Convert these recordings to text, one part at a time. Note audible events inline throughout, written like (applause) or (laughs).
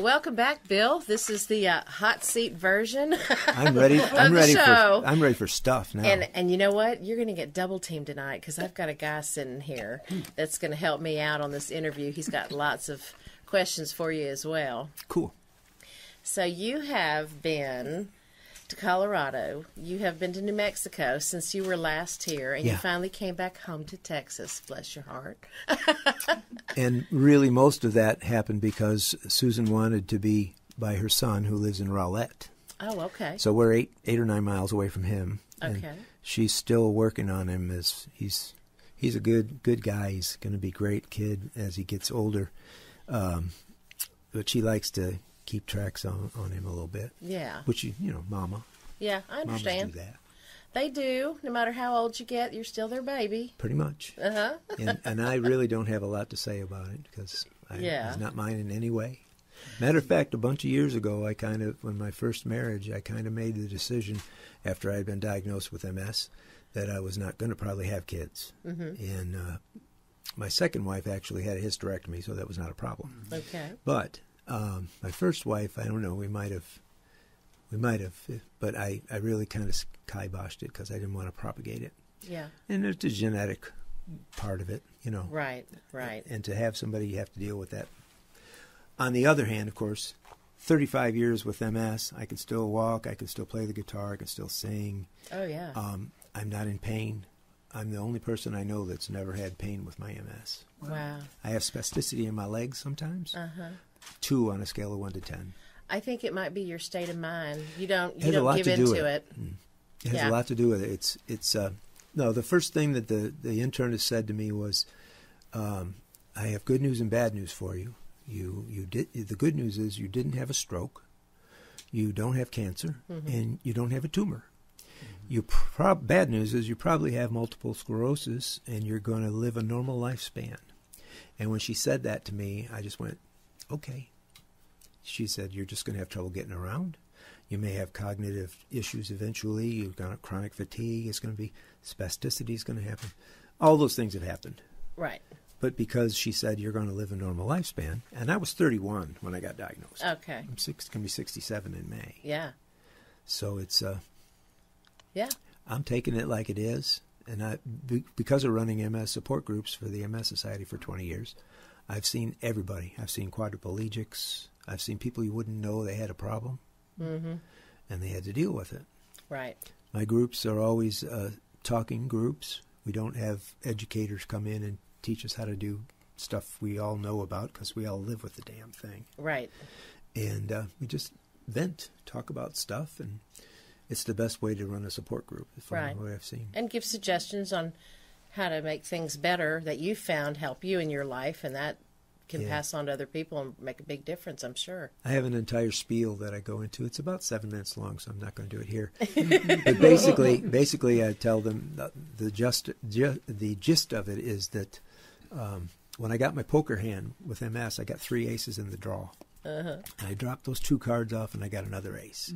Welcome back, Bill. This is the uh, hot seat version. (laughs) I'm ready. I'm ready show. for. I'm ready for stuff now. and and you know what? You're going to get double teamed tonight because I've got a guy sitting here that's going to help me out on this interview. He's got lots of questions for you as well. cool. So you have been to Colorado. You have been to New Mexico since you were last here, and you finally came back home to Texas. Bless your heart. (laughs) And really, most of that happened because Susan wanted to be by her son, who lives in Rowlett. Oh, okay. So we're eight, eight or nine miles away from him. and Okay. she's still working on him as he's he's a good good guy. He's going to be a great kid as he gets older. Um, but she likes to keep tracks on, on him a little bit, yeah. which you you know, Mama, Yeah, I understand. do that They do. No matter how old you get, you're still their baby. pretty much. Uh huh. and, and I really don't have a lot to say about it because I, Yeah. it's not mine in any way. Matter of fact, a bunch of years ago, I kind of, when my first marriage, I kind of made the decision after I had been diagnosed with MS that I was not going to probably have kids. Mm-hmm. And uh, my second wife actually had a hysterectomy, so that was not a problem. Okay. But um, my first wife, I don't know, we might have, we might have, but I, I really kind of kiboshed it because I didn't want to propagate it. Yeah. And there's the genetic part of it, you know. Right. Right. And to have somebody, you have to deal with that. On the other hand, of course, 35 years with MS, I can still walk, I can still play the guitar, I can still sing. Oh yeah. Um, I'm not in pain. I'm the only person I know that's never had pain with my MS. wow. I have spasticity in my legs sometimes, Uh huh. Two on a scale of one to ten. I think it might be your state of mind. You don't. It You don't lot give to do into with it. It has Yeah. a lot to do with it. It's it's uh, no. The first thing that the the internist said to me was, um, "I have good news and bad news for you. You you did the good news is you didn't have a stroke, you don't have cancer, and you don't have a tumor. You prob- bad news is you probably have multiple sclerosis, and you're going to live a normal lifespan." And when she said that to me, I just went, "Okay." She said, "You're just going to have trouble getting around." You may have cognitive issues eventually. You've got chronic fatigue. It's going to be spasticity is going to happen. All those things have happened. Right. But because she said you're going to live a normal lifespan, and I was 31 when I got diagnosed. Okay. I'm six, going to be 67 in May. Yeah. So it's uh, Yeah. I'm taking it like it is, and I be, because of running MS support groups for the MS Society for 20 years, I've seen everybody. I've seen quadriplegics. I've seen people you wouldn't know they had a problem, Mm-hmm. and they had to deal with it. Right. My groups are always uh, talking groups. We don't have educators come in and teach us how to do stuff we all know about because we all live with the damn thing. Right. And uh, we just vent, talk about stuff, and it's the best way to run a support group, from Right. what I've seen. And give suggestions on how to make things better that you found help you in your life, and that can Yeah. pass on to other people and make a big difference. I'm sure. I have an entire spiel that I go into. It's about seven minutes long, so I'm not going to do it here. (laughs) but basically, basically, I tell them the, the just ju- the gist of it is that um, when I got my poker hand with MS, I got three aces in the draw. Uh-huh. And I dropped those two cards off, and I got another ace.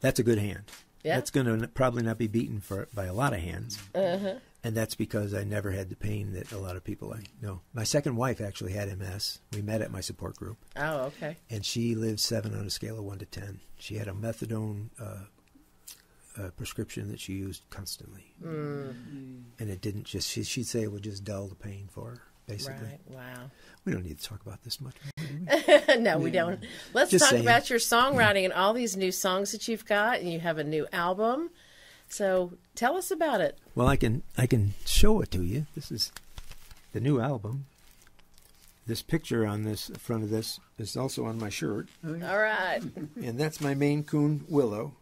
That's a good hand. Yeah. That's going to probably not be beaten for by a lot of hands. Uh-huh. And that's because I never had the pain that a lot of people I know. My second wife actually had MS. We met at my support group Oh, okay. and she lived seven on a scale of one to ten. She had a methadone uh, uh, prescription that she used constantly, Mm, and it didn't just. She, she'd say it would just dull the pain for her. Basically, right. Wow. we don't need to talk about this much. We? (laughs) no, we don't. Let's Just talk saying. about your songwriting and all these new songs that you've got, and you have a new album. So tell us about it. well, I can I can show it to you. This is the new album. This picture on this front of this is also on my shirt, oh, All right. and that's my Maine Coon Willow.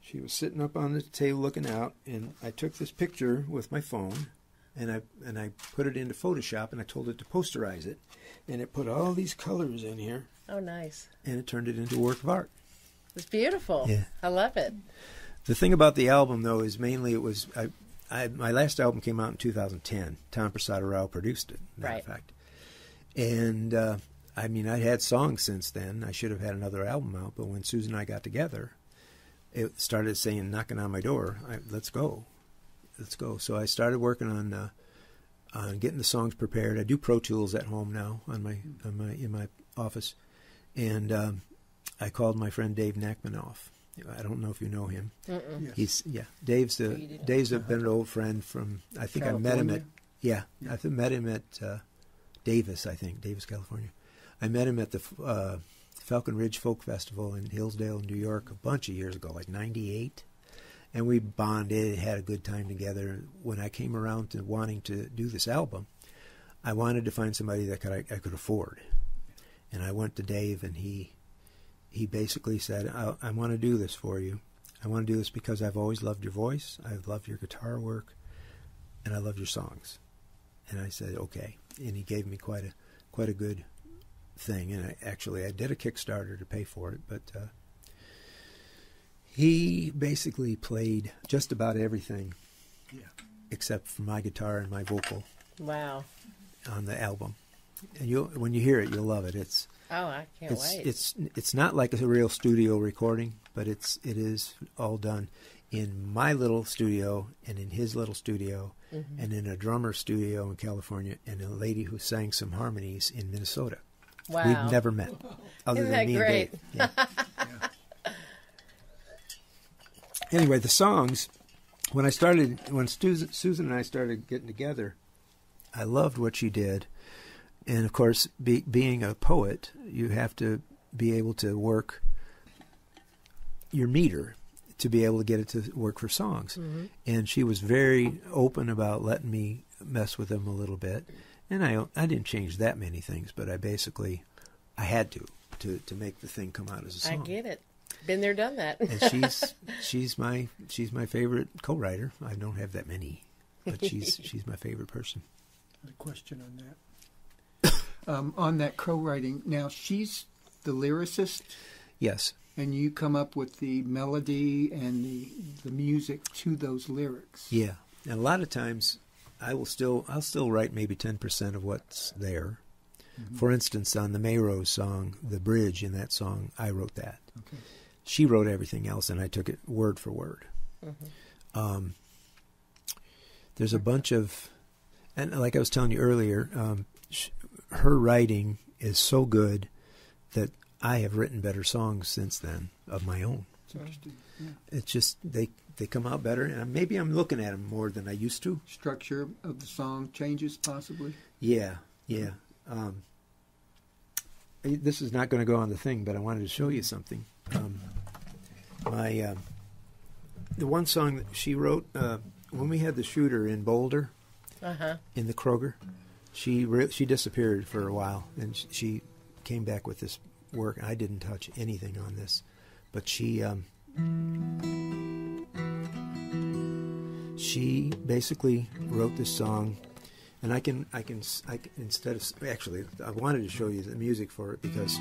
She was sitting up on the table looking out, and I took this picture with my phone, and I and I put it into Photoshop, and I told it to posterize it, and it put all these colors in here, Oh, nice. and it turned it into a work of art. It's beautiful. Yeah. I love it. The thing about the album, though, is mainly it was I, I my last album came out in 2010. Tom Prasad Rao produced it, matter Right. of fact, and uh, I mean I had songs since then. I should have had another album out, but when Susan and I got together, it started saying knocking on my door. I, let's go, let's go. So I started working on uh, on getting the songs prepared. I do Pro Tools at home now on my on my in my office, and um, I called my friend Dave Nachmanoff. I don't know if you know him. Yes. He's yeah. Dave's you a didn't. Dave's a, been an old friend from. I think I met him at yeah. Yeah. I th- met him at uh, Davis. I think Davis, California. I met him at the uh, Falcon Ridge Folk Festival in Hillsdale, New York, a bunch of years ago, like '98, and we bonded, had a good time together. When I came around to wanting to do this album, I wanted to find somebody that could, I, I could afford, and I went to Dave, and he he basically said, I, I want to do this for you. I want to do this because I've always loved your voice. I've loved your guitar work, and I love your songs. And I said, okay. And he gave me quite a quite a good thing. And I, actually, I did a Kickstarter to pay for it, but uh, he basically played just about everything Yeah. except for my guitar and my vocal Wow. on the album. And you, will when you hear it, you'll love it. It's Oh, I can't it's wait. it's it's not like a real studio recording, but it's it is all done in my little studio and in his little studio Mm-hmm. and in a drummer studio in California and a lady who sang some harmonies in Minnesota. wow. We've never met (laughs) other Isn't than me great? and Dave. (laughs) Yeah. anyway, the songs when I started when Susan and I started getting together, I loved what she did. And of course, be, being a poet, you have to be able to work your meter to be able to get it to work for songs. Mm-hmm. And she was very open about letting me mess with them a little bit. And I I didn't change that many things, but I basically I had to to to make the thing come out as a song. I get it. Been there, done that. and (laughs) she's she's my she's my favorite co-writer. I don't have that many, but she's (laughs) she's my favorite person. a question on that. Um, on that co-writing, now she's the lyricist, Yes. and you come up with the melody and the the music to those lyrics. Yeah, and a lot of times, I will still I'll still write maybe ten percent of what's there. For instance, on the Mayrose song, the bridge in that song, I wrote that. Okay. She wrote everything else, and I took it word for word. Um, there's a bunch of, and like I was telling you earlier, um, sh- her writing is so good that I have written better songs since then of my own. It's interesting. Yeah. It's just they they come out better, and maybe I'm looking at them more than I used to. Structure of the song changes possibly. Yeah, yeah. Um, this is not going to go on the thing, but I wanted to show you something. Um, my um, the one song that she wrote uh, when we had the shooter in Boulder Uh huh. in the Kroger. She re- she disappeared for a while, and sh- she came back with this work. I didn't touch anything on this, but she um, she basically wrote this song, and I can I can I can, instead of actually I wanted to show you the music for it because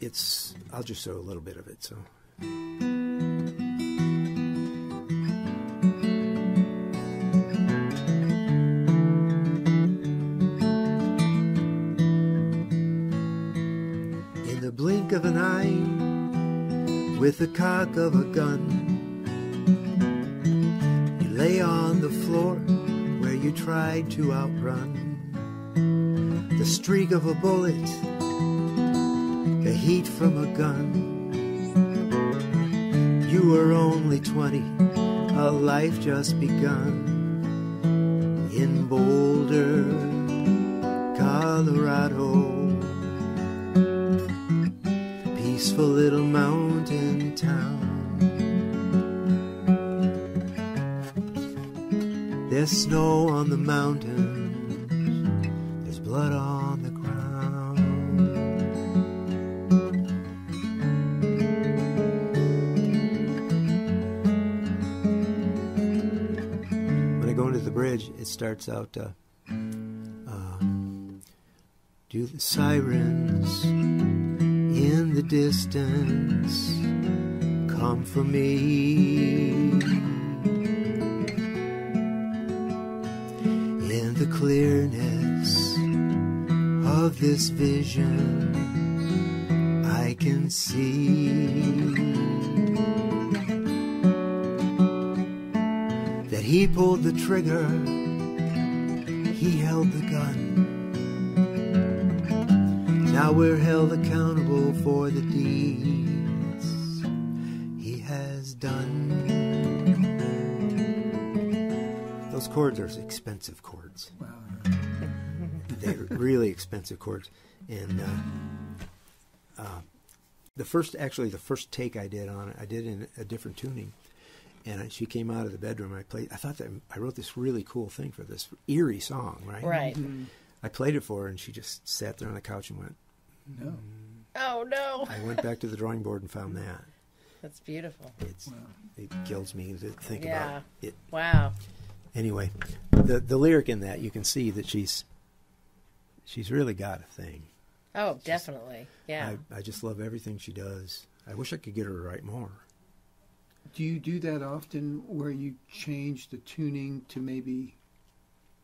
it's I'll just show a little bit of it. So. With the cock of a gun, you lay on the floor where you tried to outrun. The streak of a bullet, the heat from a gun. You were only 20, a life just begun. In Boulder, Colorado peaceful little mountain town. There's snow on the mountains, there's blood on the ground. When I go into the bridge, it starts out. Uh, uh, do the sirens in the distance. Come for me. In the clearness of this vision I can see. That he pulled the trigger he held the gun Now we're held accountable for the deeds he has done. Those chords are expensive chords. Wow. They're really expensive chords. And uh, uh, the first, actually, the first take I did on it, I did in a different tuning. And I, she came out of the bedroom. I played. I thought that I wrote this really cool thing for this eerie song, right? Right. I played it for her, and she just sat there on the couch and went. No. Oh no, I went back to the drawing board and found that. that's beautiful. It's it kills me to think Yeah. about it. Wow. Anyway, the the lyric in that you can see that she's she's really got a thing. Oh, definitely. Yeah. I, I just love everything she does. I wish I could get her to write more. Do you do that often where you change the tuning to maybe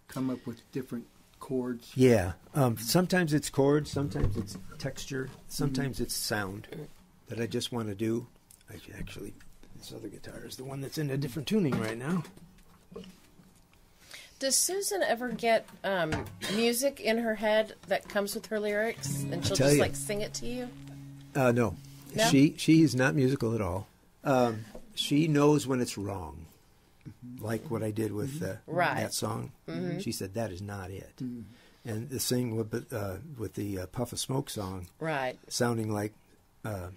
come up with different chords? Yeah. Um, sometimes it's chords, sometimes it's texture, sometimes it's sound that I just want to do. I actually, this other guitar is the one that's in a different tuning right now. Does Susan ever get um, music in her head that comes with her lyrics, and she'll just you. like sing it to you? Uh, no. No? She she's not musical at all. Um, she knows when it's wrong, like what I did with uh, Right. that song. She said that is not it. And the thing with uh, with the uh, Puff of Smoke song, Right. sounding like uh,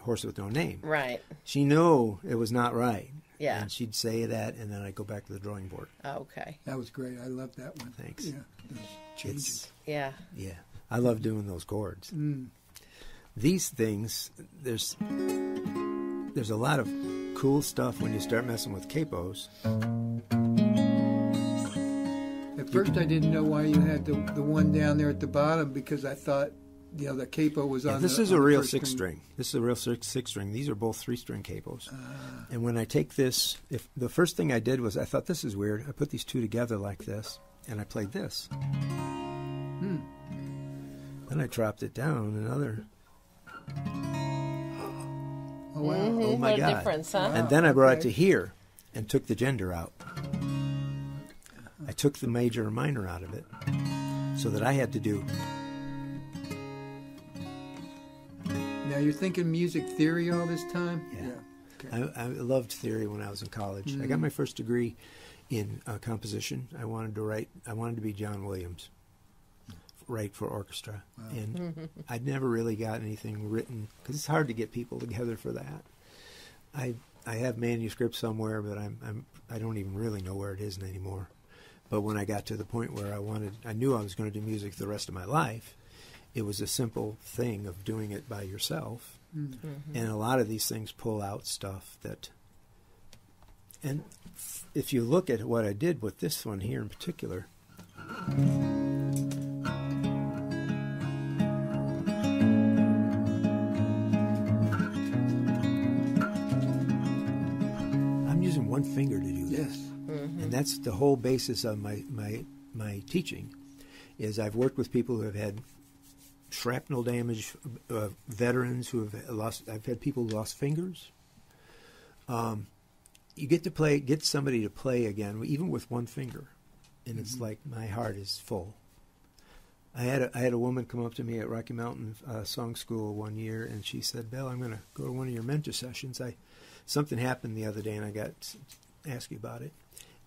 Horse with No Name. Right. She knew it was not right. Yeah. And she'd say that, and then I'd go back to the drawing board. Okay. That was great. I love that one. Thanks. Yeah. Those changes. It's Yeah. yeah, I love doing those chords. Mm. These things, there's there's a lot of cool stuff when you start messing with capos. At first, I didn't know why you had the the one down there at the bottom because I thought, you know, the capo was on. Yeah, this the, is on a real six string. This is a real six, six string. These are both three string capos. Ah. and when I take this, if the first thing I did was I thought this is weird. I put these two together like this, and I played this. Hmm. Then I dropped it down another. Oh wow! Mhm, Oh my God. difference, huh? and then I brought it to here and took the gender out. I took the major and minor out of it so that I had to do. Now you're thinking music theory all this time. Yeah. Okay. I, I loved theory when I was in college. I got my first degree in uh, composition. I wanted to write. I wanted to be John Williams, write for orchestra, and I'd never really got anything written because it's hard to get people together for that. I I have manuscripts somewhere, but I'm, I'm I don't even really know where it is anymore. But when I got to the point where I wanted, I knew I was going to do music the rest of my life. It was a simple thing of doing it by yourself mm-hmm. and a lot of these things pull out stuff that and f- if you look at what i did with this one here in particular finger to do this Yes. and that's the whole basis of my, my my teaching is I've worked with people who have had shrapnel damage, uh, veterans who have lost. I've had people who lost fingers. Um, you get to play, get somebody to play again, even with one finger, and it's like my heart is full. I had a, I had a woman come up to me at Rocky Mountain uh, Song School one year, and she said, "Bill, I'm going to go to one of your mentor sessions. I something happened the other day, and I got to ask you about it."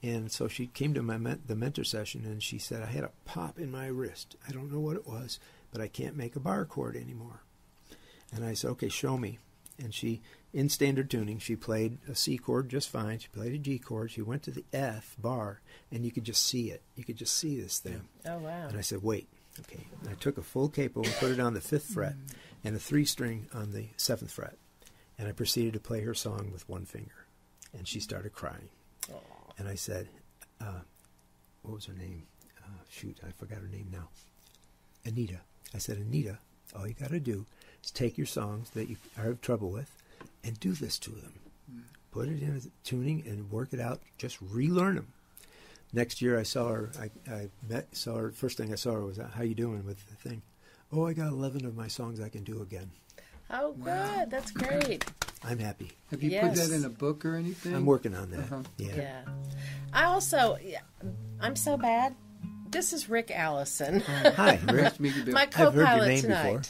And so she came to my men- the mentor session, and she said, "I had a pop in my wrist. I don't know what it was, but I can't make a bar chord anymore." And I said, "Okay, show me." And she, in standard tuning, she played a C chord just fine. She played a G chord. She went to the F bar, and you could just see it. You could just see this thing. Oh wow. And I said, wait, okay. And I took a full capo and put it on the fifth fret and a three string on the seventh fret. And I proceeded to play her song with one finger. And she started crying. And I said, uh, what was her name? Uh, shoot, I forgot her name now. Anita. I said, Anita, all you got to do is take your songs that you are having trouble with and do this to them. Put it in a tuning and work it out. Just relearn them next year I saw her. I, I met saw her. First thing I saw her was, "How you doing with the thing?" Oh, I got eleven of my songs I can do again. Oh, good. That's great. I'm happy. Have you put that in a book or anything? I'm working on that. Uh-huh. Yeah. Yeah. I also, yeah, I'm so bad, This is Rick Allison, Hi, Rick. Nice to meet you, Bill. my I've heard your co-pilot name tonight. before.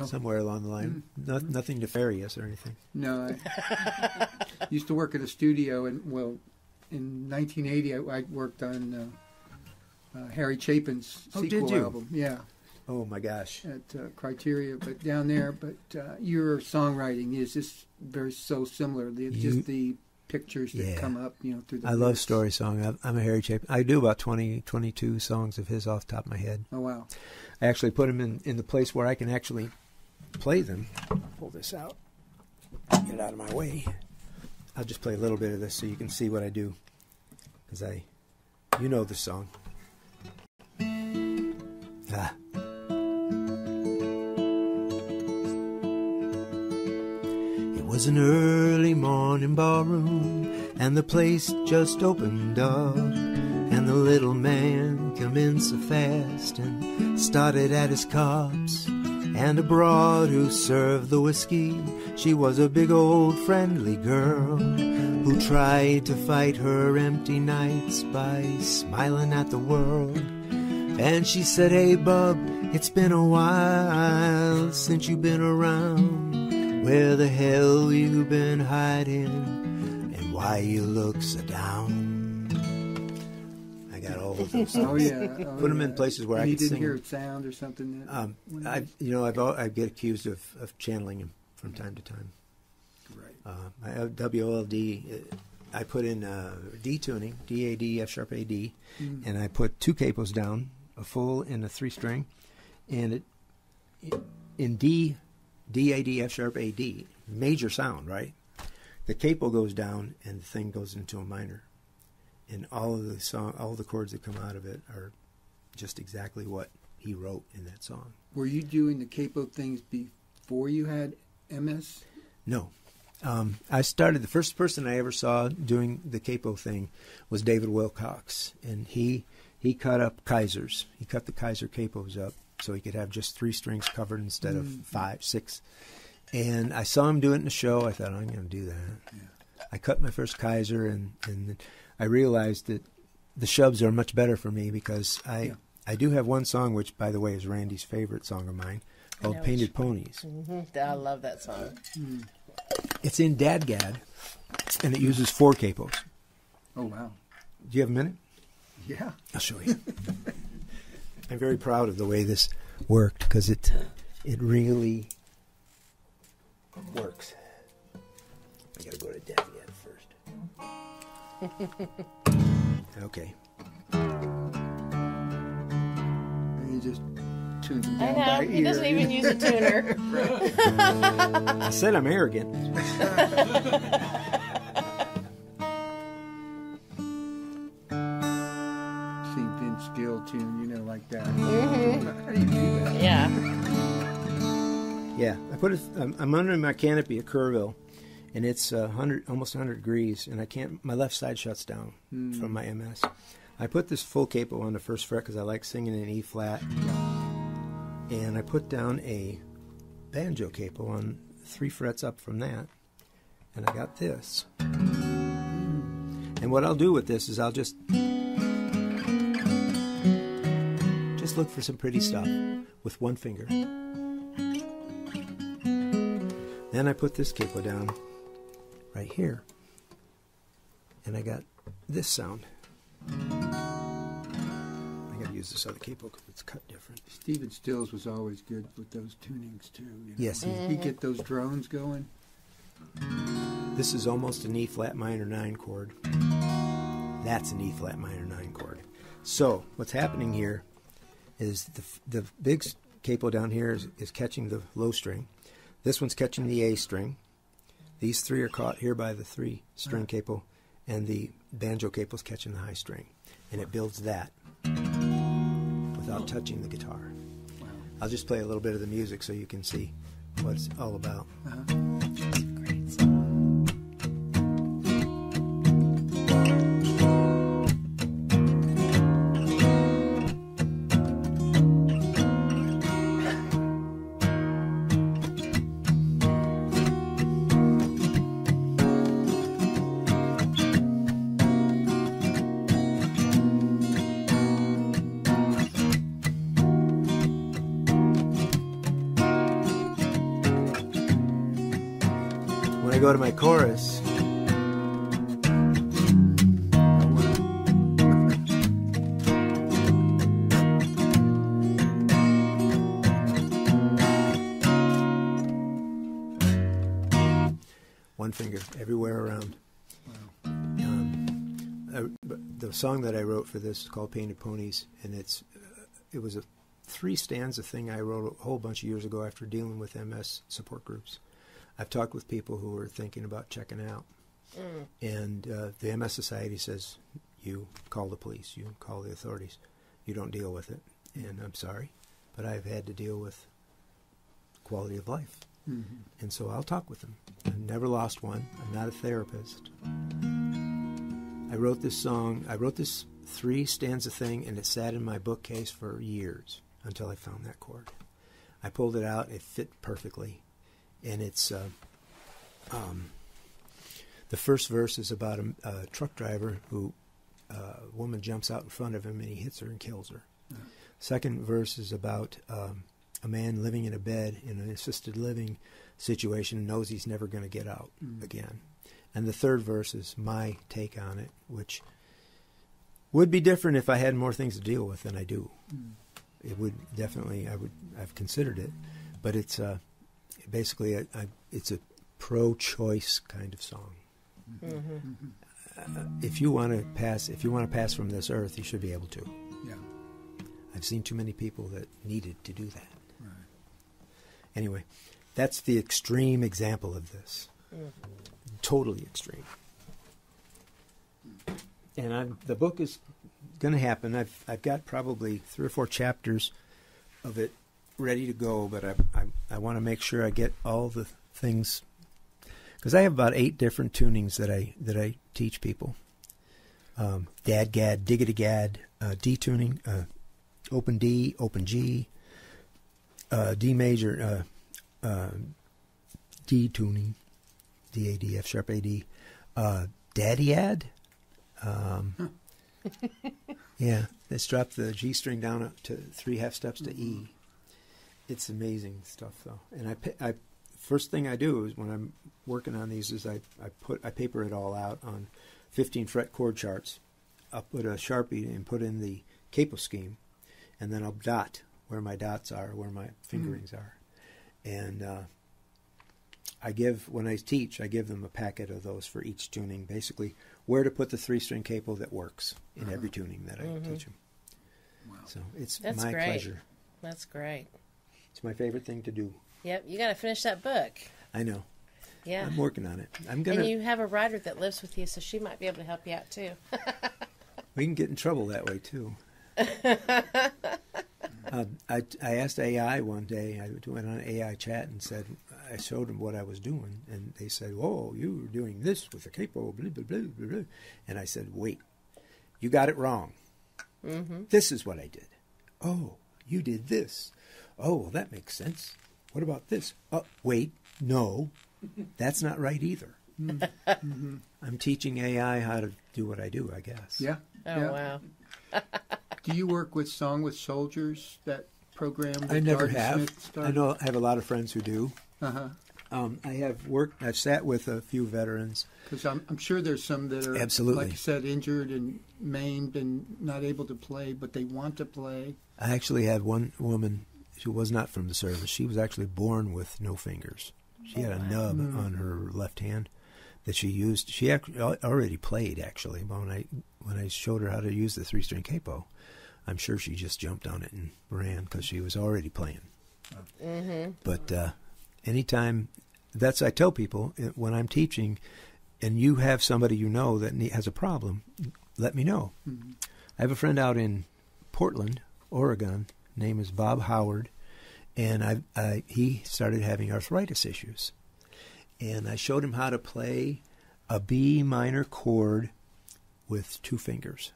Oh. Somewhere along the line. No, nothing nefarious or anything. No, I (laughs) used to work at a studio, and well, in 1980, I, I worked on uh, uh, Harry Chapin's Oh, did sequel you? album. Yeah, Oh my gosh. at uh, Criteria, but down there. But uh, your songwriting is just very so similar. The, You- just the pictures that Yeah. come up, you know, through the. I love story song. I'm- I'm a Harry Chapin. I do about 20, 22 songs of his off the top of my head. Oh wow! I actually put them in, in the place where I can actually play them. Pull this out. Get it out of my way. I'll just play a little bit of this so you can see what I do. Because I, you know the song. Ah. Was an early morning ballroom, and the place just opened up. And the little man come in so fast and started at his cups. And a broad who served the whiskey, she was a big old friendly girl who tried to fight her empty nights by smiling at the world. And she said, Hey, bub, it's been a while since you've been around. Where the hell you been hiding? And why you look so down? I got all of those. Oh yeah. Oh, Put 'em yeah. in places where and I you could didn't sing hear it sound or something. That, Um, I, you know, I've, I get accused of, of channeling him from time to time. right. Uh, my uh, WOLD, uh, I put in uh, D tuning, D A D F sharp A D, Mm. and I put two capos down, a full and a three string, and it in D D A D F sharp A D major sound, right? The capo goes down and the thing goes into a minor, and all of the song, all the chords that come out of it are just exactly what he wrote in that song. Were you doing the capo things before you had MS? No. Um, I started, the first person I ever saw doing the capo thing was David Wilcox. And he, he cut up Kysers. He cut the Kyser capos up so he could have just three strings covered instead of Mm. five, six. And I saw him do it in the show. I thought, I'm going to do that. I cut my first Kyser, and, and I realized that the Shubbs are much better for me because I, Yeah. I do have one song, which, by the way, is Randy's favorite song of mine, called Painted Ponies. hmm I love that song. Mm. It's in Dadgad, and it uses four capos. Oh wow. Do you have a minute? Yeah. I'll show you. (laughs) I'm very proud of the way this worked because it it really works. I gotta go to Dadgad first. (laughs) okay. And you just tuned them I down know. by He ear. doesn't even use a tuner. (laughs) I said I'm arrogant. (laughs) See Vince Gill tune, you know, like that. Mhm. How do you do that? Yeah. Yeah, I put it. I'm, I'm under my canopy at Kerrville, and it's uh, hundred, almost 100 degrees, and I can't. My left side shuts down Hmm. from my MS. I put this full capo on the first fret because I like singing in E flat, and I put down a banjo capo on three frets up from that, and I got this. And what I'll do with this is I'll just just look for some pretty stuff with one finger. Then I put this capo down right here. And I got this sound. I gotta use this other capo because it's cut different. Stephen Stills was always good with those tunings too. You know? Yes, he- He get those drones going. This is almost an E flat minor 9 chord. That's an E flat minor 9 chord. So, what's happening here is the, the big capo down here is, is catching the low string. This one's catching the A string. These three are caught here by the three string capo, and the banjo capo is catching the high string. And it builds that without touching the guitar. Wow. I'll just play a little bit of the music so you can see what it's all about. Uh-huh. I go to my chorus. One finger everywhere around. Um, I, the song that I wrote for this is called "Painted Ponies," and it's uh, it was a three stanza thing I wrote a whole bunch of years ago after dealing with MS support groups. I've talked with people who are thinking about checking out, Mm. and uh, the MS Society says you call the police, you call the authorities, you don't deal with it, and I'm sorry, but I've had to deal with quality of life, Mhm. and so I'll talk with them. I've never lost one. I'm not a therapist. I wrote this song. I wrote this three stanza thing, and it sat in my bookcase for years until I found that chord. I pulled it out. It fit perfectly, and it's. Uh, um, the first verse is about a, a truck driver who uh, a woman jumps out in front of him and he hits her and kills her. Yeah. Second verse is about um, a man living in a bed in an assisted living situation and knows he's never going to get out Mm. again. And the third verse is my take on it, which would be different if I had more things to deal with than I do. Mm. It would definitely. I would. I've considered it, but it's uh, basically it's a pro-choice kind of song. hmm Uh, if you want to pass, if you want to pass from this earth, you should be able to. Yeah. I've seen too many people that needed to do that. Right. Anyway, that's the extreme example of this. Mm. Totally extreme. And I'm, the book is going to happen. I've I've got probably three or four chapters of it ready to go, but I I, I want to make sure I get all the things because I have about eight different tunings that I that I teach people. Um, Dad Gad, Diggity Gad, uh, D tuning, uh, Open D, Open G, uh, D major, uh, uh, D tuning, D A D F sharp A D, uh, Daddy Ad. Um, (laughs) yeah, let's drop the G string down to three half steps to E. It's amazing stuff, though. And I, I first thing I do is when I'm working on these is I, I put I paper it all out on 15 fret chord charts. I'll put a sharpie and put in the capo scheme, and then I'll dot where my dots are, where my fingerings are, and uh, I give when I teach, I give them a packet of those for each tuning, basically where to put the three string capo that works in Uh-huh. every tuning that I Mhm. teach them. Wow. So it's That's my great. pleasure. That's great. It's my favorite thing to do. Yep, you got to finish that book. I know. Yeah. I'm working on it. I'm gonna. And you have a writer that lives with you, so she might be able to help you out too. (laughs) We can get in trouble that way too. (laughs) uh, I I asked AI one day. I went on AI chat and said I showed them what I was doing, and they said, "Oh, you were doing this with a capo." Blah, blah, blah, blah, blah. And I said, "Wait, you got it wrong. Mm-hmm. This is what I did. Oh, you did this. Oh, well, that makes sense. What about this? Oh, wait, no, that's not right either. Mm-hmm. I'm teaching AI how to do what I do, I guess. Yeah. Oh yeah. wow. (laughs) Do you work with Song with Soldiers? That program. That I never Darden have. I know I have a lot of friends who do. Uh huh. Um, I have worked. I've sat with a few veterans. Because I'm, I'm sure there's some that are, Absolutely. like you said, injured and maimed and not able to play, but they want to play. I actually had one woman who was not from the service. She was actually born with no fingers. She had a nub Mm. on her left hand that she used. She ac- already played actually. But when I when I showed her how to use the three string capo, I'm sure she just jumped on it and ran because she was already playing. Mm-hmm. But uh, anytime that's I tell people uh, when I'm teaching, and you have somebody you know that has a problem, let me know. Mhm. I have a friend out in Portland, Oregon. Name is Bob Howard, and I, I he started having arthritis issues, and I showed him how to play a B minor chord with two fingers,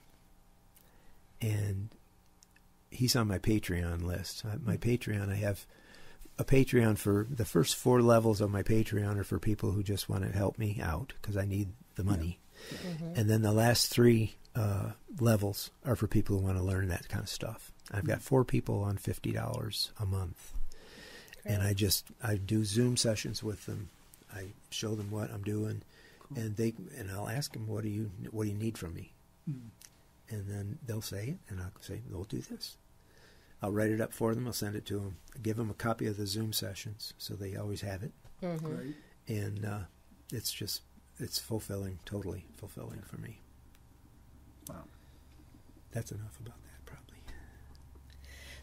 and he's on my Patreon list. My Patreon, I have a Patreon for the first four levels of my Patreon are for people who just want to help me out because I need the money. Mm-hmm. And then the last three uh, levels are for people who want to learn that kind of stuff. I've got four people on fifty dollars a month, and I just I do Zoom sessions with them I show them what I'm doing, and they and I'll ask them what do you what do you need from me, Mm. and then they'll say it, and I'll say we'll do this. I'll write it up for them. I'll send it to them. I give them a copy of the Zoom sessions so they always have it, Mm-hmm. Great. and uh, it's just it's fulfilling, totally fulfilling for me. Wow. That's enough about that, probably.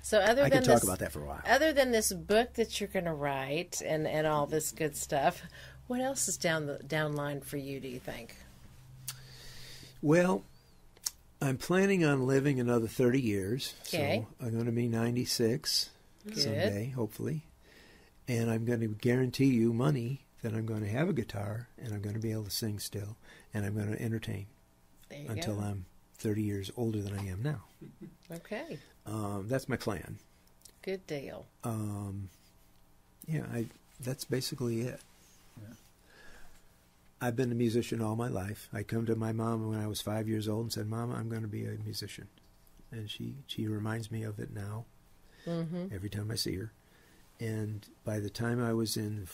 So other I than talk this, about that for a while. other than this book that you're going to write and and all this good stuff, what else is down the down line for you? Do you think? Well, I'm planning on living another 30 years. Okay. So I'm going to be 96 Good. someday, hopefully. And I'm going to guarantee you money that I'm going to have a guitar and I'm going to be able to sing still and I'm going to entertain until go. I'm 30 years older than I am now. okay, Um, that's my plan. good deal. Um, yeah, I, that's basically it. Yeah. I've been a musician all my life. I come to my mom when I was five years old and said, "Mama, I'm going to be a musician," and she she reminds me of it now Mm-hmm. every time I see her. And by the time I was in,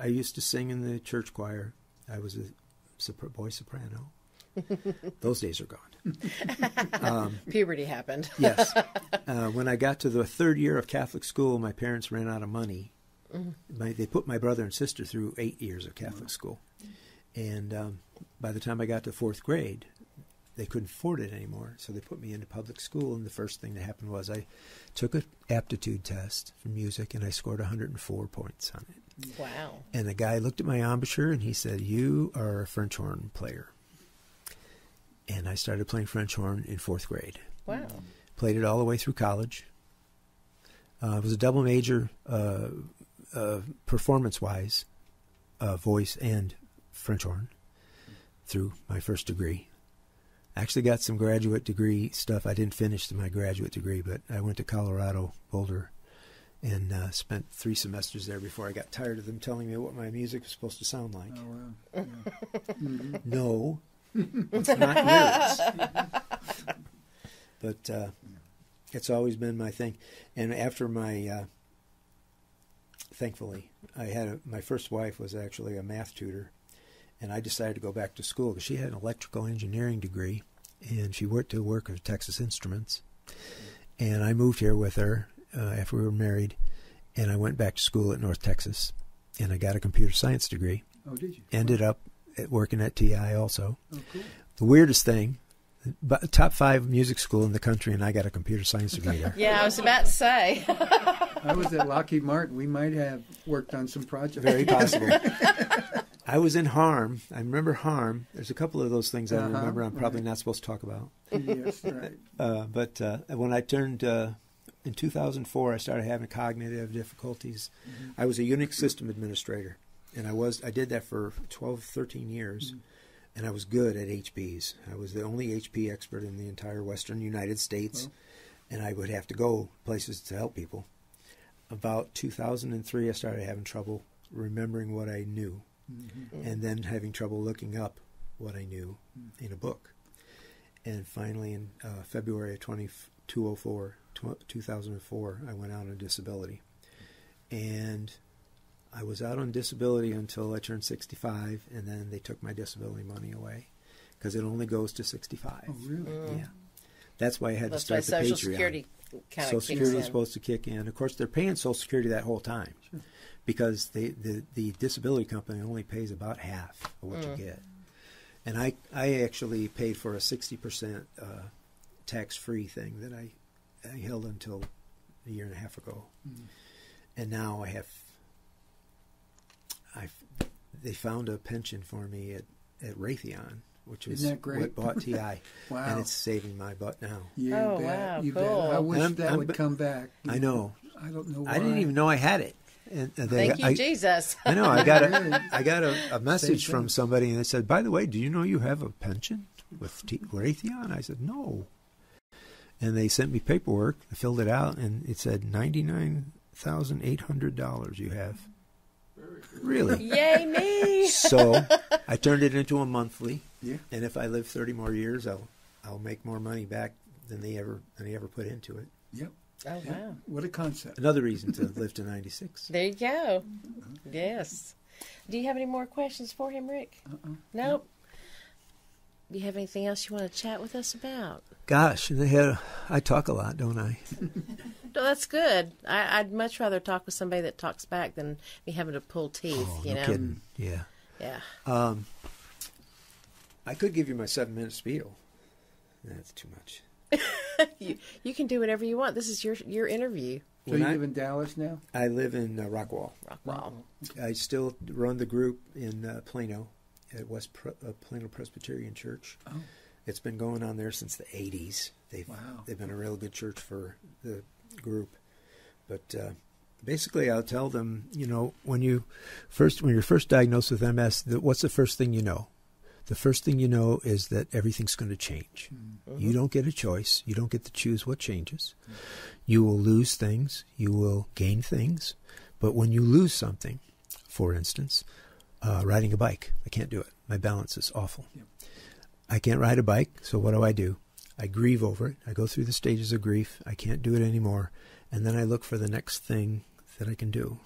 I used to sing in the church choir. I was a sopr- boy soprano. (laughs) Those days are gone. (laughs) Um, Puberty happened. (laughs) yes. Uh, when I got to the third year of Catholic school, my parents ran out of money. My, they put my brother and sister through eight years of Catholic school. And um, by the time I got to fourth grade, they couldn't afford it anymore. So they put me into public school. And the first thing that happened was I took an aptitude test for music and I scored 104 points on it. Wow. And the guy looked at my embouchure and he said, You are a French horn player. And I started playing French horn in fourth grade Wow. played it all the way through college. Uh, it was a double major, uh, uh, performance-wise, uh, voice and French horn through my first degree. I actually got some graduate degree stuff. I didn't finish my graduate degree, but I went to Colorado, Boulder, and uh, spent three semesters there before I got tired of them telling me what my music was supposed to sound like. Oh wow. (laughs) Yeah. Mhm. No, it's not yours. but uh, it's always been my thing. And after my, uh, thankfully, I had a, my first wife was actually a math tutor, and I decided to go back to school because she had an electrical engineering degree, and she worked to work at Texas Instruments. And I moved here with her uh, after we were married, and I went back to school at North Texas, and I got a computer science degree Oh, did you? ended up at working at TI also. Oh, cool. The weirdest thing, but top five music school in the country, and I got a computer science degree there. (laughs) Yeah, I was about to say. (laughs) I was at Lockheed Martin. We might have worked on some projects. Very possible. (laughs) I was in HARM. I remember HARM. There's a couple of those things I Uh-huh, remember. I'm probably right. not supposed to talk about. yes, right. Uh, but uh, when I turned uh, in 2004, I started having cognitive difficulties. I was a Unix system administrator, and I was I did that for 12, 13 years, and I was good at HPs. I was the only HP expert in the entire Western United States, and I would have to go places to help people. About 2003, I started having trouble remembering what I knew, Mhm. and then having trouble looking up what I knew in a book. And finally, in uh, February of 20, 204, tw- 2004, I went out on disability. And I was out on disability until I turned 65, and then they took my disability money away because it only goes to 65. Oh, really? Mm. Yeah. That's why I had That's to why start the Social Patreon. Security kind Social of Security kicks is supposed to kick in. Of course, they're paying Social Security that whole time Sure. because they, the the disability company only pays about half of what Mm. you get. And I I actually paid for a sixty percent uh, tax free thing that I I held until a year and a half ago, Mhm. and now I have. I they found a pension for me at at Raytheon, which was Isn't great? what bought TI, (laughs) Wow. and it's saving my butt now. you Oh, bet. wow, you cool. bet. I wish I'm- that I'm- would come back. I know. I don't know why. I didn't even know I had it. And and they, Thank you, I, Jesus. I know. I got a (laughs) I got a, a message from somebody, and they said, "By the way, do you know you have a pension with T- Raytheon?" I said, "No." And they sent me paperwork. I filled it out, and it said ninety nine thousand eight hundred dollars. You have really. Yay me! so I turned it into a monthly, Yeah. and if I live thirty more years, I'll I'll make more money back than they ever than they ever put into it. Yep. Oh Yeah. wow! What a concept. Another reason to live to ninety six. (laughs) There you go. Yes. Do you have any more questions for him, Rick? Uh-uh. Nope. Do you have anything else you want to chat with us about? Gosh, and they had, I talk a lot, don't I? (laughs) No, that's good. I, I'd much rather talk with somebody that talks back than me having to pull teeth. Oh, you no know. kidding. Yeah. Yeah. Um, I could give you my seven minute spiel. That's too much. (laughs) You you can do whatever you want. This is your your interview. So When you I- live in Dallas now? I live in uh, Rockwall. Rockwall. I still run the group in uh, Plano at West Pre- uh, Plano Presbyterian Church. Oh. It's been going on there since the 80s. They've Wow. they've been a real good church for the group. But uh, basically, I'll tell them, you know, when you first when you're first diagnosed with MS, the, what's the first thing you know? The first thing you know is that everything's going to change. You don't get a choice. You don't get to choose what changes. You will lose things. You will gain things. But when you lose something, for instance, uh, riding a bike, I can't do it. My balance is awful. I can't ride a bike, so what do I do? I grieve over it. I go through the stages of grief. I can't do it anymore. And then I look for the next thing that I can do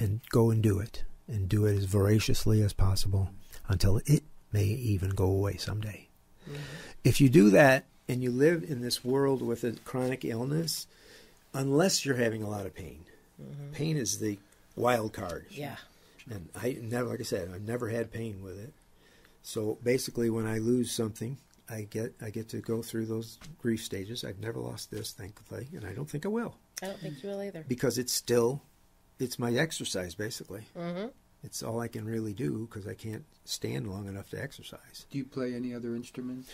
and go and do it and do it as voraciously as possible until it may even go away someday. If you do that and you live in this world with a chronic illness, unless you're having a lot of pain, pain is the wild card. Yeah. And I never, like I said, I've never had pain with it. So basically, when I lose something, I get I get to go through those grief stages. I've never lost this, thankfully, and I don't think I will I don't think you will either. because it's still it's my exercise basically. Mm-hmm. It's all I can really do because I can't stand long enough to exercise. Do you play any other instruments?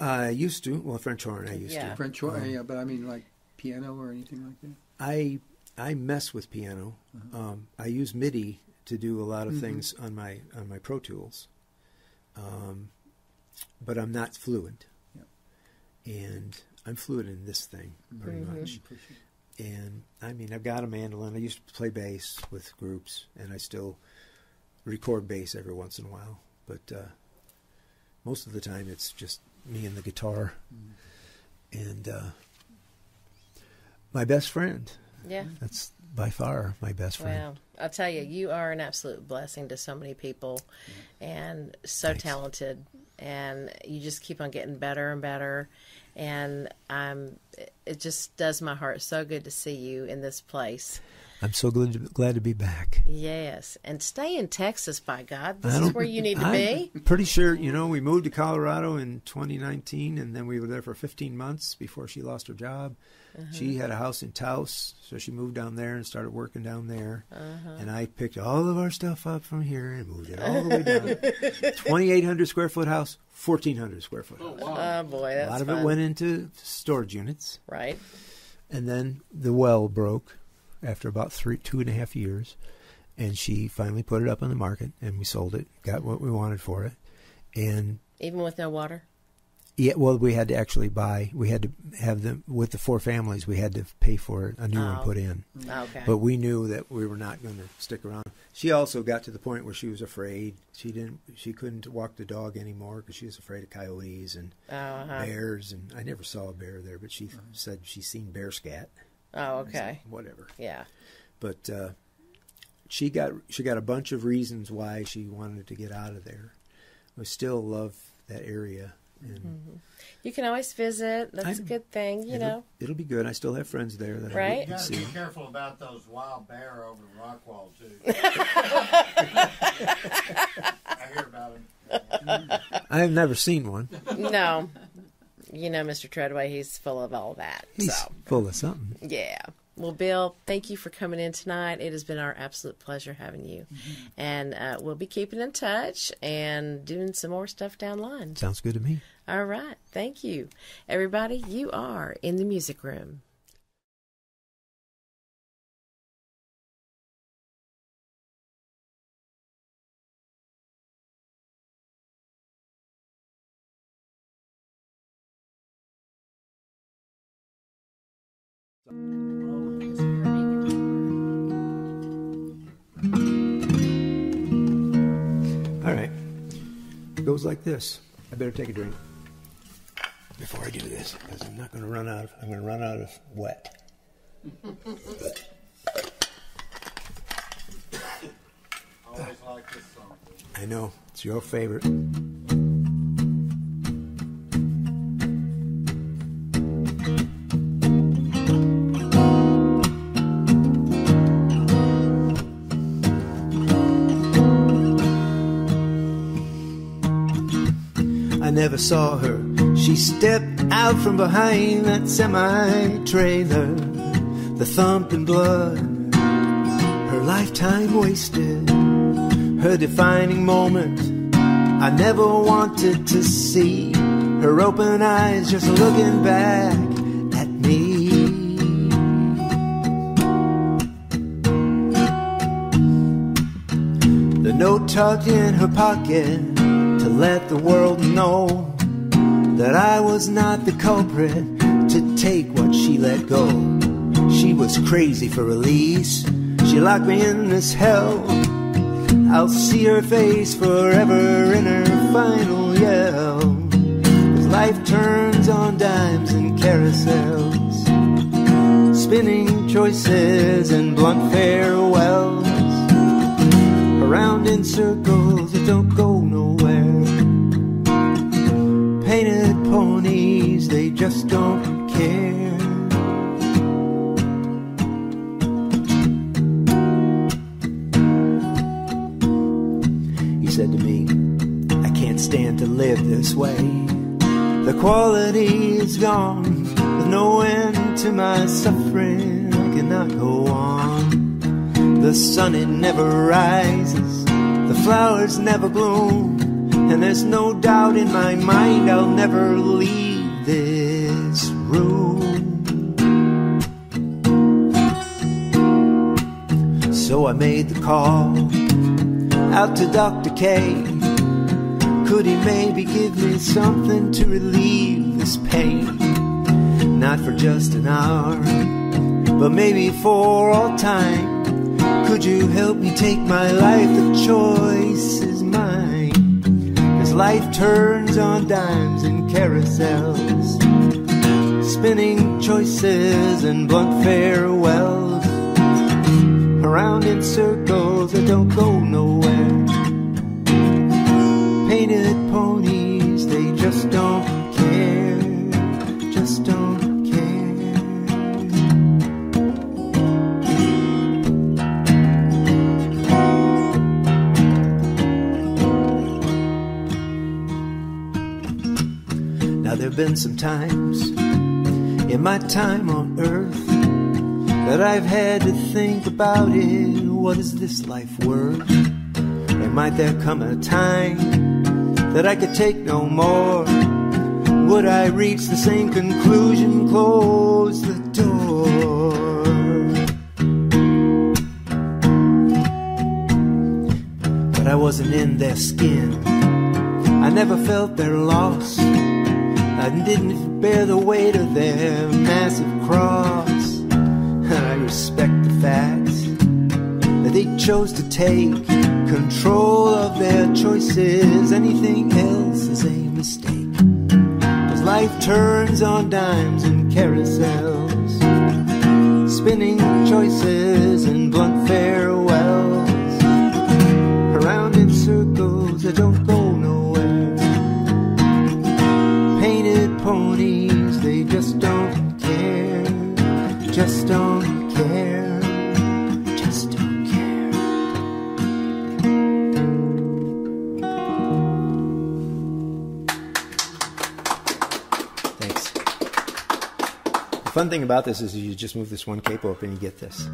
I used to, well, French horn. I used Yeah. to. French horn, Um, yeah, but I mean like piano or anything like that? I I mess with piano. Um, I use MIDI to do a lot of Mhm. things on my on my Pro Tools, um, but I'm not fluent. And I'm fluent in this thing pretty Mhm. much. And I mean, I've got a mandolin. I used to play bass with groups, and I still record bass every once in a while. But uh, most of the time, it's just me and the guitar. And uh, my best friend. Yeah. That's by far my best friend. Well, I'll tell you, you are an absolute blessing to so many people and so Thanks. talented. And you just keep on getting better and better. And I'm, it just does my heart so good to see you in this place. I'm so glad to, glad to be back. Yes. And stay in Texas, by God. This is where you need to I'm be. Pretty sure, you know, we moved to Colorado in 2019, and then we were there for 15 months before she lost her job. Uh-huh. She had a house in Taos, so she moved down there and started working down there. Uh-huh. And I picked all of our stuff up from here and moved it all the way down. (laughs) 2,800 square foot house, 1,400 square foot oh, house. Oh, boy. That's a lot of fun. it went into storage units. Right. And then the well broke after about three, two and a half years, and she finally put it up on the market, and we sold it, got what we wanted for it, and Even with no water? yeah, well, we had to actually buy, we had to have them with the four families, we had to pay for a new Oh. one put in, Okay. but we knew that we were not going to stick around. She also got to the point where she was afraid. She didn't, she couldn't walk the dog anymore because she was afraid of coyotes and oh, uh-huh. bears, and I never saw a bear there, but she said she's seen bear scat. Oh, okay. Whatever. Yeah. but uh, she got she got a bunch of reasons why she wanted to get out of there. We still love that area, and You can always visit. That's a I'm- good thing, Mm-hmm. you it'll, know. it'll be good. I still have friends there that Right? I can gotta see. be careful about those wild bear over in Rockwall too. (laughs) I hear about them. I have never seen one. No. You know, Mr. Tredway, he's full of all that. He's so, full of something. yeah. Well, Bill, thank you for coming in tonight. It has been our absolute pleasure having you. And uh, we'll be keeping in touch and doing some more stuff down the line. Sounds good to me. All right. Thank you. Everybody, you are in the music room. All right, it goes like this. I better take a drink before I do this because I'm not going to run out. Of, I'm going to run out of wet. I know it's your favorite. Saw her. She stepped out from behind that semi trailer. The thumping blood, her lifetime wasted. Her defining moment, I never wanted to see. Her open eyes just looking back at me. The note tucked in her pocket let the world know that I was not the culprit to take what she let go. She was crazy for release. She locked me in this hell. I'll see her face forever in her final yell. As life turns on dimes and carousels, spinning choices and blunt farewells around in circles that don't go just don't care. He said to me, I can't stand to live this way. The quality is gone, with no end to my suffering. I cannot go on. The sun, it never rises, the flowers never bloom, and there's no doubt in my mind I'll never leave this I made the call out to Dr. K. Could he maybe give me something to relieve this pain? Not for just an hour, but maybe for all time. Could you help me take my life? The choice is mine. As life turns on dimes and carousels, spinning choices and blunt farewells, around in circles that don't go nowhere. Painted ponies, they just don't care, just don't care. Now there have been some times in my time on earth that I've had to think about it. What is this life worth? And might there come a time that I could take no more? Would I reach the same conclusion? Close the door. But I wasn't in their skin. I never felt their loss. I didn't bear the weight of their massive cross. Respect the facts that they chose to take control of their choices. Anything else is a mistake. Cause life turns on dimes and carousels, spinning choices fun thing about this is you just move this one capo up and you get this.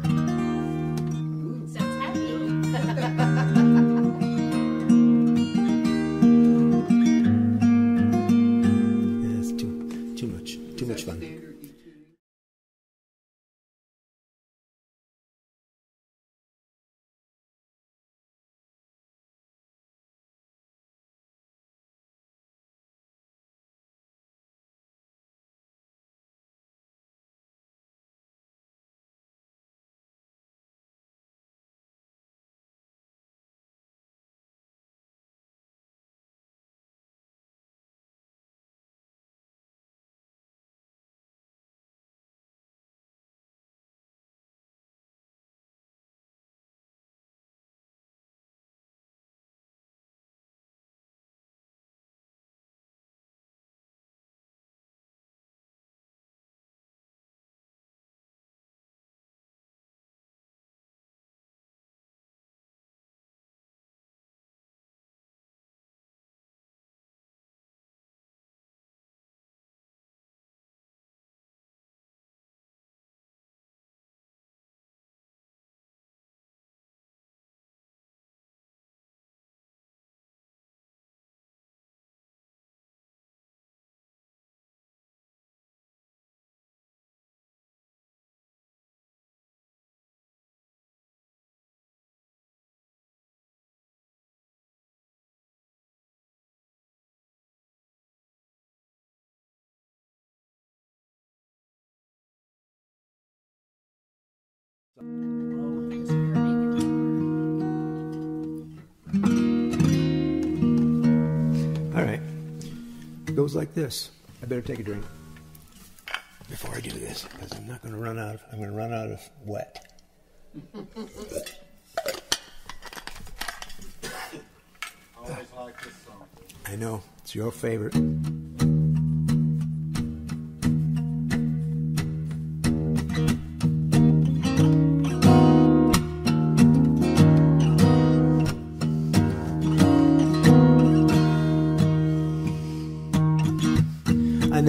All right. It goes like this. I better take a drink before I do this because I'm not going to run out. Of, I'm going to run out of wet. I Always like this song. I know it's your favorite.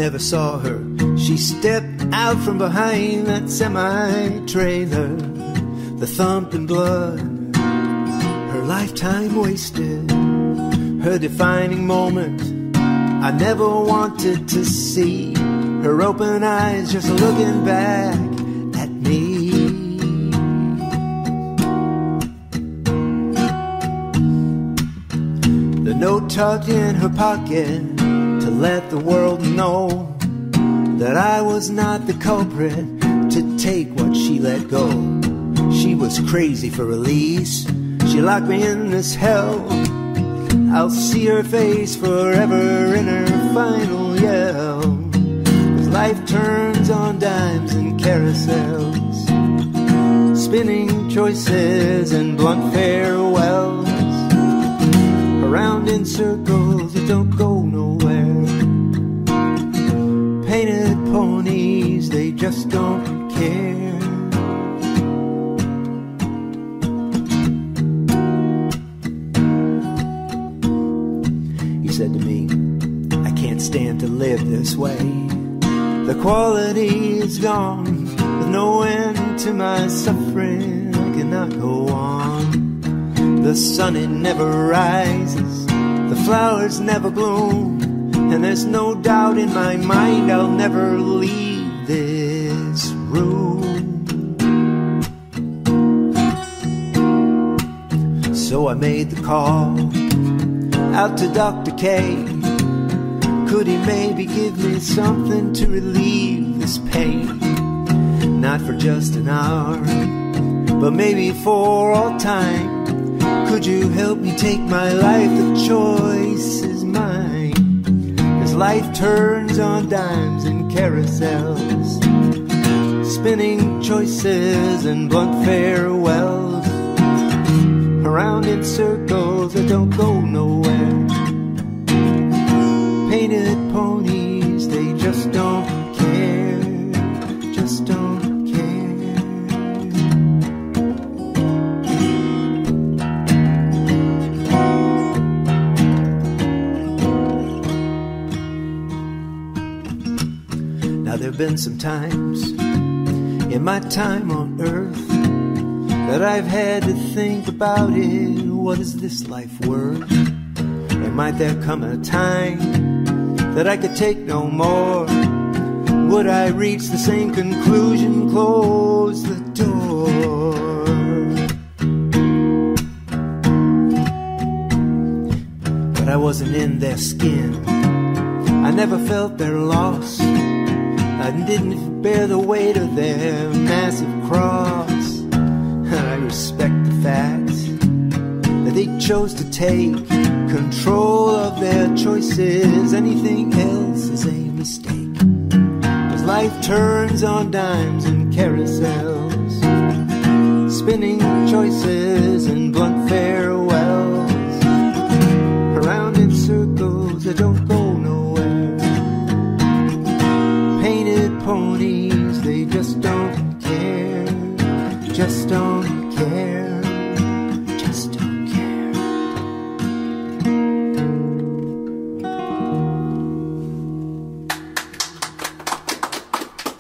Never saw her. She stepped out from behind that semi trailer. The thumping blood, her lifetime wasted. Her defining moment, I never wanted to see. Her open eyes just looking back at me. The note tucked in her pocket let the world know that I was not the culprit to take what she let go. She was crazy for release. She locked me in this hell. I'll see her face forever in her final yell. Cause life turns on dimes and carousels, spinning choices and blunt farewells around in circles that don't go nowhere. Painted ponies, they just don't care. He said to me, I can't stand to live this way. The quality is gone, with no end to my suffering. I cannot go on. The sun it never rises, the flowers never bloom, and there's no doubt in my mind I'll never leave this room. So I made the call out to Dr. K. Could he maybe give me something to relieve this pain? Not for just an hour, but maybe for all time. Could you help me take my life? The choice life turns on dimes and carousels, spinning choices and blunt farewells. Around in circles that don't go nowhere. Painted ponies, they just don't have been some times in my time on earth that I've had to think about it. What is this life worth? And might there come a time that I could take no more? Would I reach the same conclusion? Close the door. But I wasn't in their skin. I never felt their loss. I didn't bear the weight of their massive cross. I respect the fact that they chose to take control of their choices. Anything else is a mistake. Cause life turns on dimes and carousels, spinning choices and blunt farewells. Just don't care. Just don't care. Just don't care.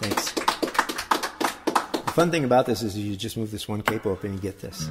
Thanks. The fun thing about this is you just move this one capo up and you get this.